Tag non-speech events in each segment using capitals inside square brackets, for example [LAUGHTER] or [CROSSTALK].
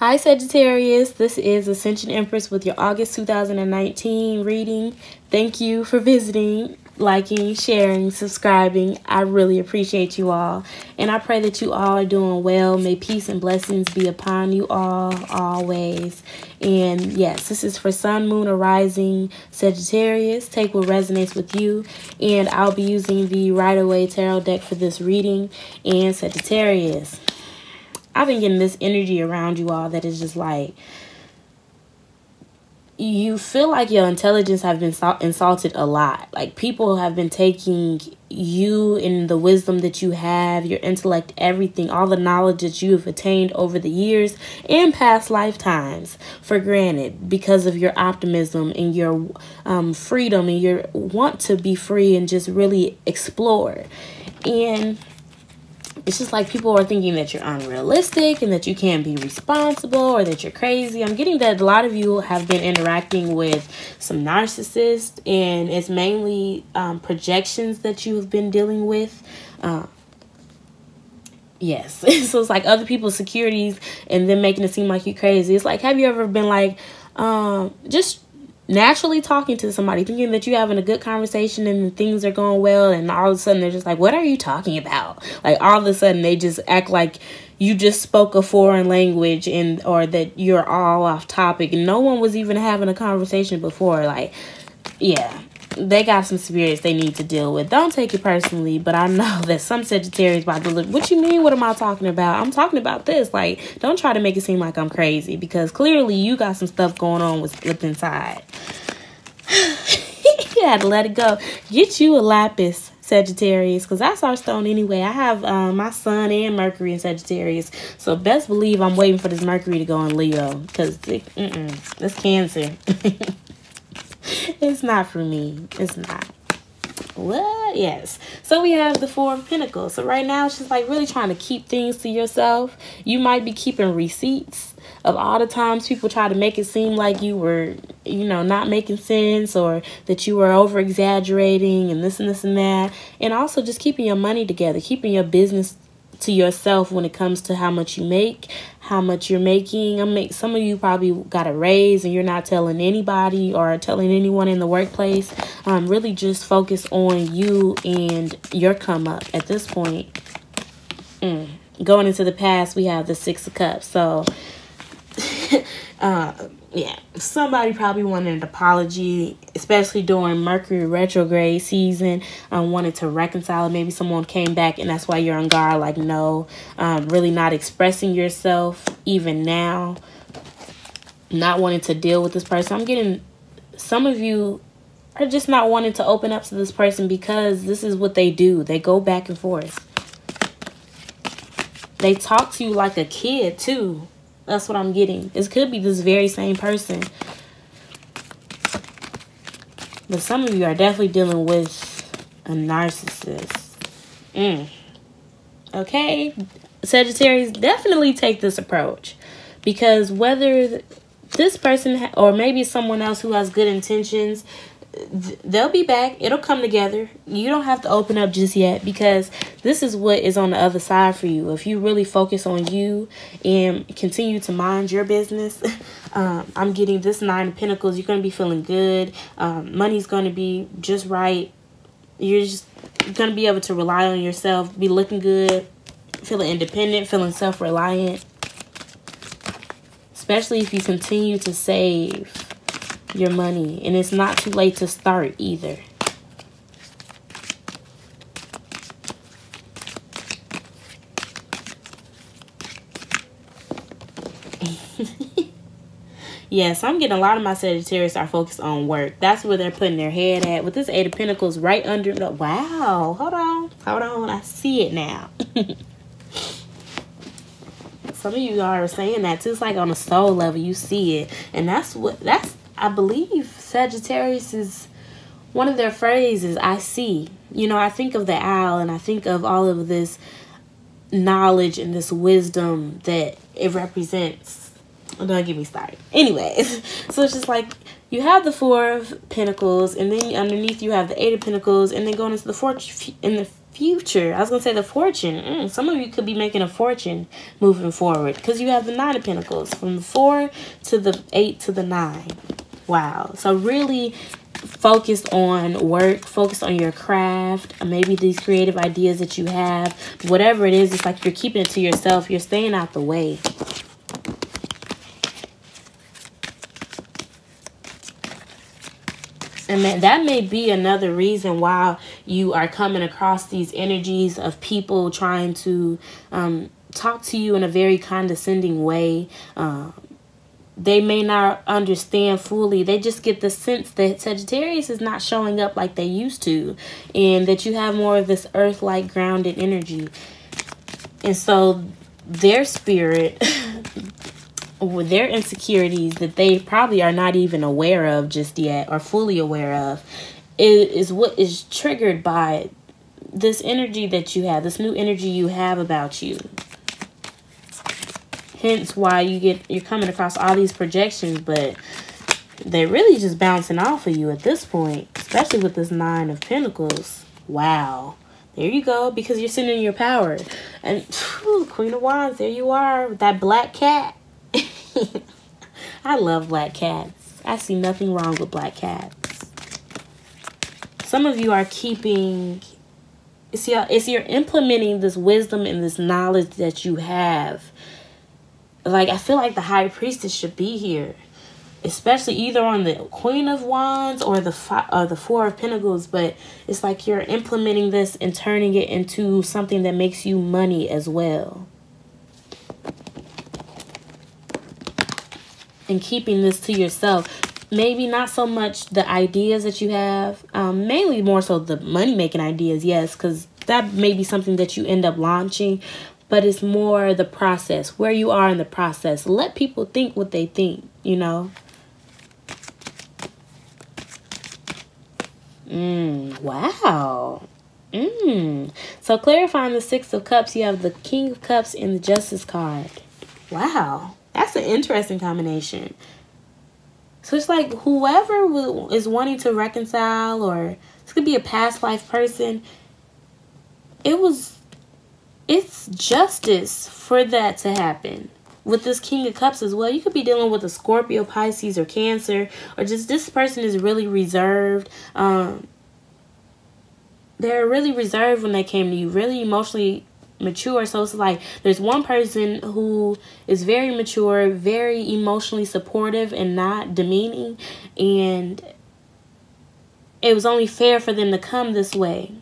Hi Sagittarius, this is Ascension Empress with your August 2019 reading. Thank you for visiting, liking, sharing, subscribing. I really appreciate you all. And I pray that you all are doing well. May peace and blessings be upon you all always. And yes, this is for Sun, Moon, or Rising Sagittarius. Take what resonates with you. And I'll be using the Rider-Waite Tarot deck for this reading. And Sagittarius. I've been getting this energy around you all that is just like you feel like your intelligence have been insulted a lot. Like people have been taking you and the wisdom that you have, your intellect, everything, all the knowledge that you have attained over the years and past lifetimes for granted because of your optimism and your um, freedom and your want to be free and just really explore. And it's just like people are thinking that you're unrealistic and that you can't be responsible or that you're crazy. I'm getting that a lot of you have been interacting with some narcissists, and it's mainly um, projections that you have been dealing with. Uh, yes, [LAUGHS] so it's like other people's securities and then making it seem like you're crazy. It's like, have you ever been like, um, just naturally talking to somebody, thinking that you're having a good conversation and things are going well, and all of a sudden they're just like, What are you talking about? Like all of a sudden they just act like you just spoke a foreign language and or that you're all off topic and no one was even having a conversation before. Like, yeah they got some spirits they need to deal with. Don't take it personally, but I know [LAUGHS] that some Sagittarius about to look, what you mean? What am I talking about? I'm talking about this. Like, don't try to make it seem like I'm crazy because clearly you got some stuff going on with, with inside. [LAUGHS] you had to let it go. Get you a lapis. Sagittarius because that's our stone anyway. I have um, my sun and Mercury in Sagittarius. So best believe I'm waiting for this Mercury to go in Leo because it, it's Cancer. [LAUGHS] it's not for me. It's not. What? Yes. So we have the Four of Pentacles. So right now, she's like really trying to keep things to yourself. You might be keeping receipts of all the times people try to make it seem like you were, you know, not making sense or that you were over exaggerating and this and this and that. And also just keeping your money together, keeping your business to yourself when it comes to how much you make, how much you're making. I make some of you probably got a raise and you're not telling anybody or telling anyone in the workplace. Um, really just focus on you and your come up at this point. Mm. Going into the past, we have the Six of Cups. So, [LAUGHS] uh, yeah, somebody probably wanted an apology, especially during Mercury retrograde season. Um, wanted to reconcile. Maybe someone came back, and that's why you're on guard. Like, no, um, really not expressing yourself even now. Not wanting to deal with this person. I'm getting some of you are just not wanting to open up to this person because this is what they do. They go back and forth. They talk to you like a kid too that's what I'm getting. This could be this very same person. But some of you are definitely dealing with a narcissist. Mm. Okay? Sagittarius, definitely take this approach. Because whether this person or maybe someone else who has good intentions they'll be back. It'll come together. You don't have to open up just yet because this is what is on the other side for you. If you really focus on you and continue to mind your business, [LAUGHS] um, I'm getting this nine of pentacles. You're going to be feeling good. Um, money's going to be just right. You're just going to be able to rely on yourself, be looking good, feeling independent, feeling self-reliant. Especially if you continue to save your money. And it's not too late to start either. [LAUGHS] yes, I'm getting a lot of my Sagittarius are focused on work. That's where they're putting their head at. With this Eight of Pentacles right under the wow. Hold on. Hold on. I see it now. [LAUGHS] Some of you are saying that too. It's like on a soul level, you see it. And that's what that's I believe Sagittarius is one of their phrases, I see. You know, I think of the owl and I think of all of this knowledge and this wisdom that it represents. Don't get me started. Anyways, [LAUGHS] so it's just like you have the four of pentacles and then underneath you have the eight of pentacles and then going into the fortune in the future. I was going to say the fortune. Mm, some of you could be making a fortune moving forward because you have the Nine of Pentacles from the 4 to the 8 to the 9. Wow. So really focus on work, focus on your craft, maybe these creative ideas that you have. Whatever it is, it's like you're keeping it to yourself. You're staying out the way. And that may be another reason why you are coming across these energies of people trying to um, talk to you in a very condescending way. Um, they may not understand fully. They just get the sense that Sagittarius is not showing up like they used to, and that you have more of this earth like grounded energy. And so their spirit [LAUGHS] with their insecurities that they probably are not even aware of just yet or fully aware of is what is triggered by this energy that you have, this new energy you have about you. Hence why you get you're coming across all these projections, but they're really just bouncing off of you at this point, especially with this nine of pentacles. Wow. There you go, because you're sending your power. And whew, Queen of Wands, there you are with that black cat. [LAUGHS] I love black cats. I see nothing wrong with black cats. Some of you are keeping see it's you're implementing this wisdom and this knowledge that you have. Like I feel like the high priestess should be here. Especially either on the Queen of Wands or the or the Four of Pentacles, but it's like you're implementing this and turning it into something that makes you money as well. and keeping this to yourself maybe not so much the ideas that you have um, mainly more so the money making ideas yes because that may be something that you end up launching but it's more the process where you are in the process let people think what they think you know mm, wow mm. so clarifying the six of cups you have the king of cups and the justice card wow that's an interesting combination. So it's like whoever is wanting to reconcile, or this could be a past life person. It was, it's justice for that to happen with this King of Cups as well. You could be dealing with a Scorpio, Pisces, or Cancer, or just this person is really reserved. Um, they're really reserved when they came to you, really emotionally mature. So it's like there's one person who is very mature, very emotionally supportive, and not demeaning. And it was only fair for them to come this way,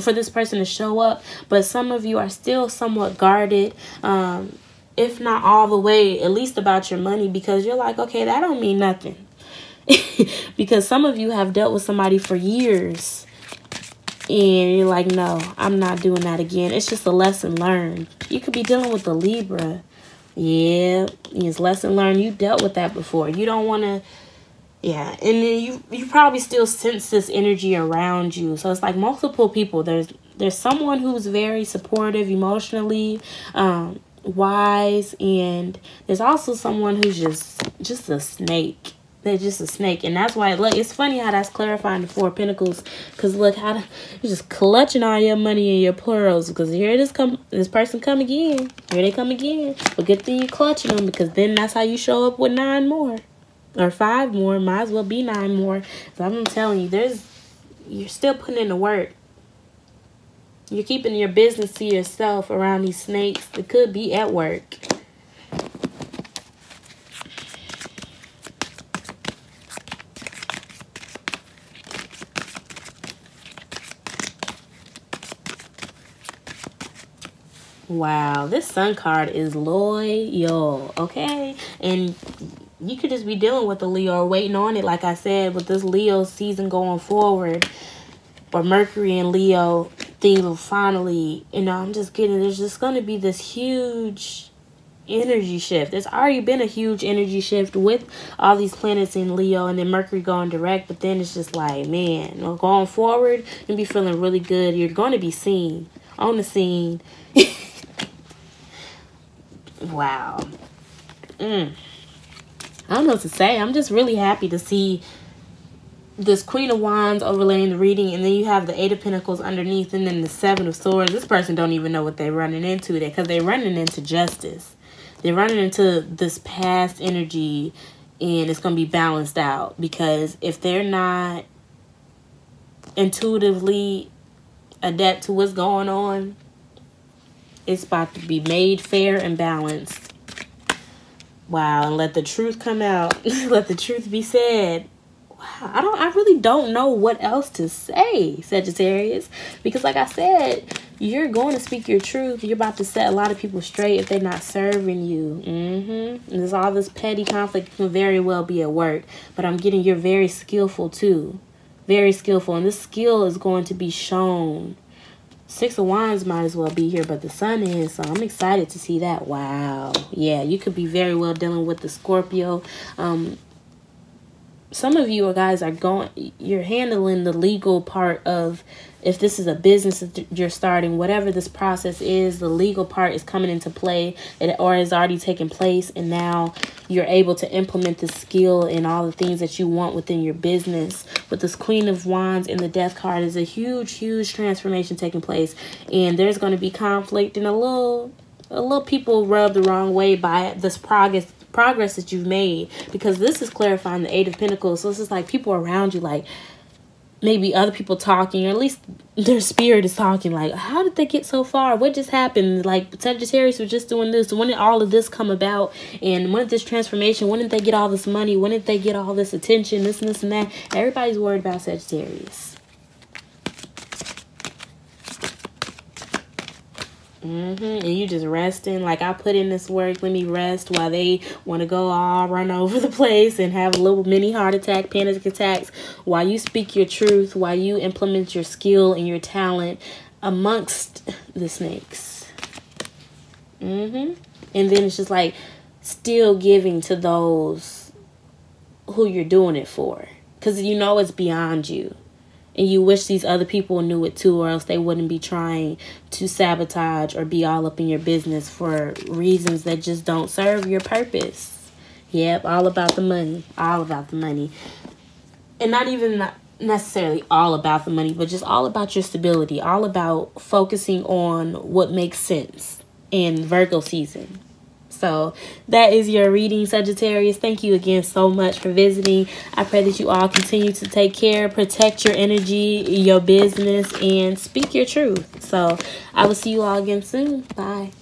for this person to show up. But some of you are still somewhat guarded. Um, if not all the way, at least about your money, because you're like, okay, that don't mean nothing. [LAUGHS] because some of you have dealt with somebody for years and you're like, no, I'm not doing that again. It's just a lesson learned. You could be dealing with a Libra. Yeah, it's lesson learned. You dealt with that before. You don't want to, yeah. And then you you probably still sense this energy around you. So it's like multiple people. There's there's someone who's very supportive emotionally, um, wise, and there's also someone who's just just a snake they're just a snake and that's why look it's funny how that's clarifying the four pentacles because look how to, you're just clutching all your money and your pearls because here this come this person come again here they come again but good thing you clutching them because then that's how you show up with nine more or five more might as well be nine more. So i'm telling you there's you're still putting in the work. You're keeping your business to yourself around these snakes that could be at work. Wow, this sun card is loyal, okay? And you could just be dealing with a Leo or waiting on it, like I said, with this Leo season going forward. Or Mercury and Leo, things will finally, you know, I'm just getting, there's just going to be this huge energy shift. There's already been a huge energy shift with all these planets in Leo and then Mercury going direct, but then it's just like, man, going forward, you'll be feeling really good. You're going to be seen on the scene. [LAUGHS] Wow. Mm. I don't know what to say. I'm just really happy to see this Queen of Wands overlaying the reading, and then you have the Eight of Pentacles underneath, and then the Seven of Swords. This person don't even know what they're running into there because they're running into justice. They're running into this past energy, and it's going to be balanced out because if they're not intuitively adept to what's going on, it's about to be made fair and balanced. Wow, and let the truth come out. [LAUGHS] let the truth be said wow, I don't I really don't know what else to say, Sagittarius, because like I said, you're going to speak your truth. You're about to set a lot of people straight if they're not serving you. Mm-hmm. And there's all this petty conflict can very well be at work, but I'm getting you're very skillful too, very skillful, and this skill is going to be shown. Six of Wands might as well be here, but the Sun is, so I'm excited to see that. Wow. Yeah, you could be very well dealing with the Scorpio. Um, some of you guys are going you're handling the legal part of if this is a business that you're starting whatever this process is the legal part is coming into play it, or has already taken place and now you're able to implement the skill and all the things that you want within your business. With this queen of wands and the death card is a huge huge transformation taking place and there's going to be conflict and a little a little people rub the wrong way by this progress progress that you've made because this is clarifying the eight of pentacles. So this is like people around you like maybe other people talking or at least their spirit is talking like how did they get so far? What just happened? Like sagittarius was just doing this. When did all of this come about? And when did this transformation when did they get all this money? When did they get all this attention? This and this and that. Everybody's worried about sagittarius Mm-hmm. And you just resting. Like I put in this work. Let me rest while they want to go all run [LAUGHS] over the place and have a little mini heart attack, panic attacks. While you speak your truth, while you implement your skill and your talent amongst the snakes. Mm-hmm. And then it's just like still giving to those who you're doing it for. Because you know it's beyond you and you wish these other people knew it too or else they wouldn't be trying to sabotage or be all up in your business for reasons that just don't serve your purpose. Yep all about the money all about the money. And not even necessarily all about the money but just all about your stability all about focusing on what makes sense in virgo season so that is your reading, Sagittarius. Thank you again so much for visiting. I pray that you all continue to take care, protect your energy, your business, and speak your truth. So I will see you all again soon. Bye.